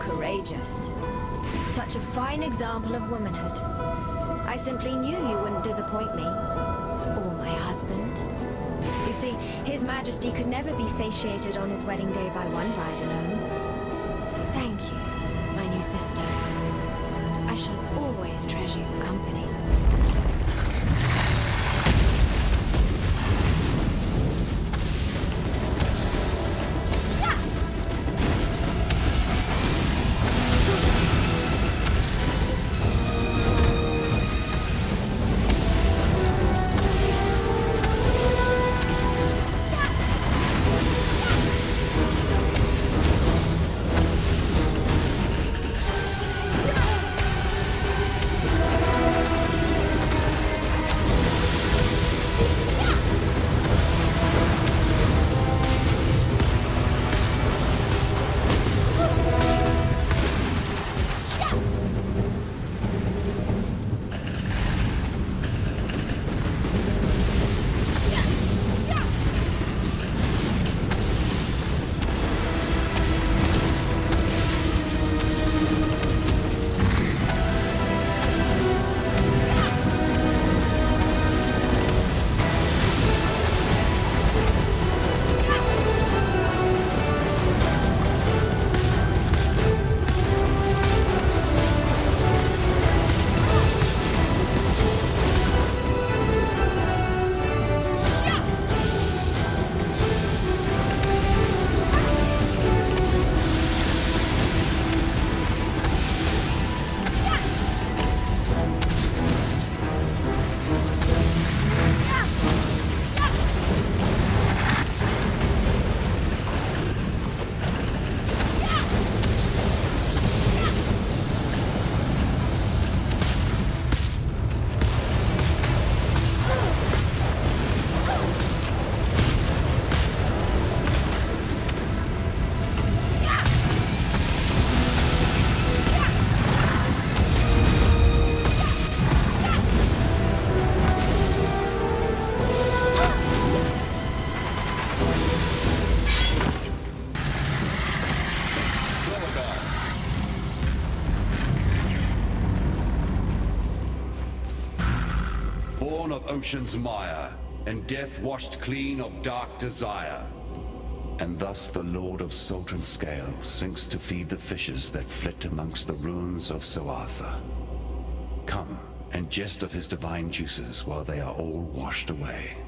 courageous. Such a fine example of womanhood. I simply knew you wouldn't disappoint me. Or my husband. You see, His Majesty could never be satiated on his wedding day by one bride alone. Thank you, my new sister. I shall always treasure your company. Born of ocean's mire, and death washed clean of dark desire. And thus the Lord of Salt and Scale sinks to feed the fishes that flit amongst the ruins of Soartha. Come and jest of his divine juices while they are all washed away.